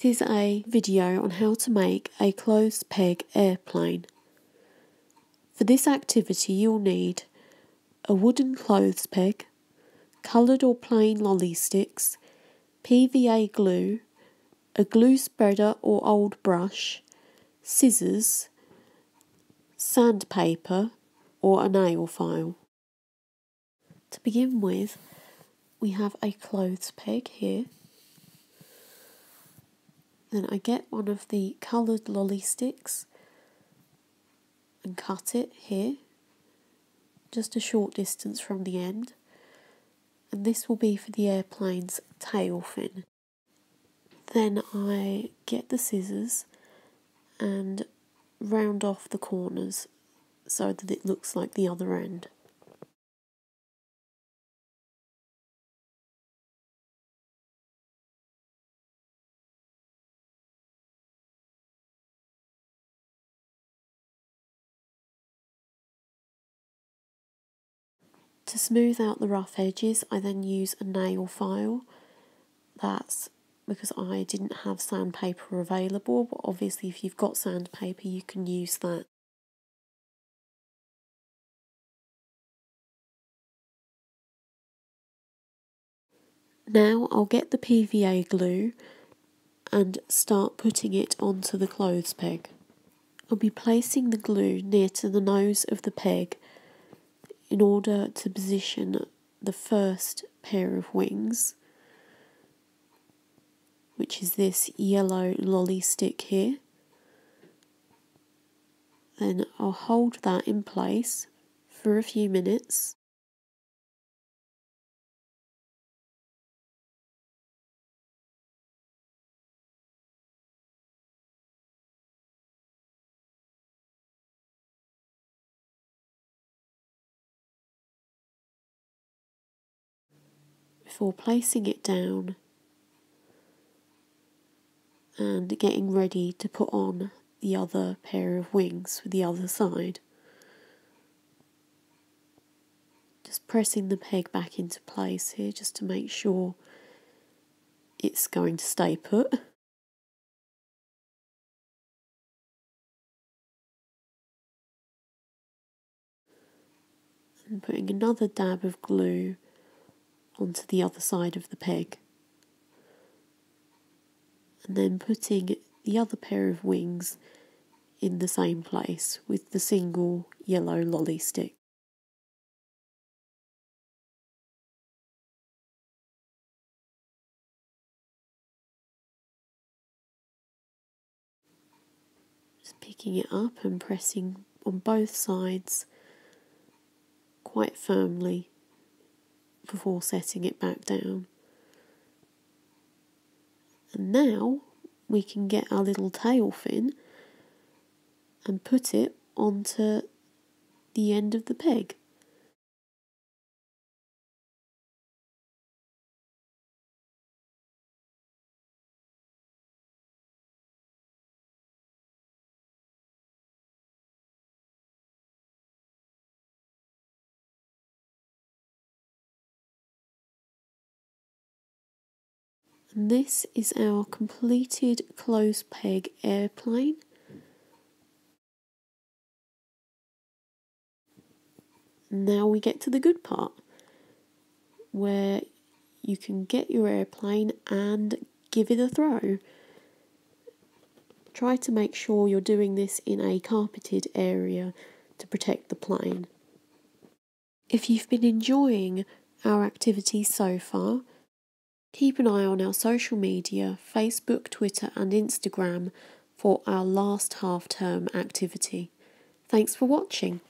This is a video on how to make a clothes peg airplane. For this activity you'll need a wooden clothes peg, coloured or plain lolly sticks, PVA glue, a glue spreader or old brush, scissors, sandpaper or a nail file. To begin with, we have a clothes peg here then I get one of the coloured lolly sticks and cut it here, just a short distance from the end. And this will be for the airplane's tail fin. Then I get the scissors and round off the corners so that it looks like the other end. To smooth out the rough edges, I then use a nail file. That's because I didn't have sandpaper available, but obviously, if you've got sandpaper, you can use that. Now I'll get the PVA glue and start putting it onto the clothes peg. I'll be placing the glue near to the nose of the peg in order to position the first pair of wings, which is this yellow lolly stick here. Then I'll hold that in place for a few minutes before placing it down and getting ready to put on the other pair of wings for the other side. Just pressing the peg back into place here just to make sure it's going to stay put. And putting another dab of glue onto the other side of the peg. And then putting the other pair of wings in the same place with the single yellow lolly stick. Just picking it up and pressing on both sides quite firmly before setting it back down. And now we can get our little tail fin and put it onto the end of the peg. This is our completed clothes peg airplane. Now we get to the good part where you can get your airplane and give it a throw. Try to make sure you're doing this in a carpeted area to protect the plane. If you've been enjoying our activities so far, Keep an eye on our social media Facebook, Twitter, and Instagram for our last half term activity. Thanks for watching.